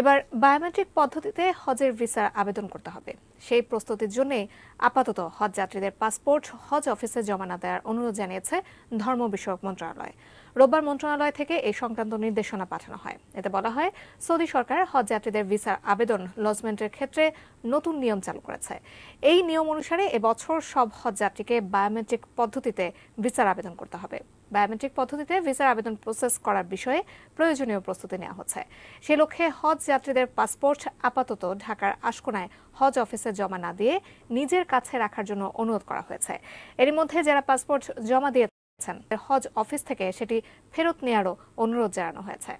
এবার বায়োমেট্রিক পদ্ধতিতে হজের ভিসার আবেদন করতে হবে। সেই প্রস্তুতির জন্য আপাতত হজ যাত্রীদের পাসপোর্ট হজ অফিসে জমা না দেওয়ার অনুরোধ জানিয়েছে ধর্ম বিষয়ক মন্ত্রণালয়। রোববার মন্ত্রণালয় থেকে এই সংক্রান্ত নির্দেশনা পাঠানো হয়। এতে বলা হয়, সৌদি সরকার হজ যাত্রীদের ভিসার আবেদন লজমেন্টের ক্ষেত্রে নতুন নিয়ম চালু করেছে। এই নিয়ম অনুসারে এবছর সব হজ যাত্রীকে বায়োমেট্রিক পদ্ধতিতে ভিসার আবেদন করতে হবে। বায়োমেট্রিক পদ্ধতিতে ভিসার আবেদন প্রসেস করার বিষয়ে প্রয়োজনীয় প্রস্তুতি নেওয়া হচ্ছে। সে লক্ষ্যে হজ যাত্রীদের পাসপোর্ট আপাতত ঢাকার আশকোনায় হজ অফিসে জমা না দিয়ে নিজের কাছে রাখার জন্য অনুরোধ করা হয়েছে। এরই মধ্যে যারা পাসপোর্ট জমা দিয়েছেন হজ অফিস থেকে সেটি ফেরত নেওয়ারও অনুরোধ জানানো হয়েছে।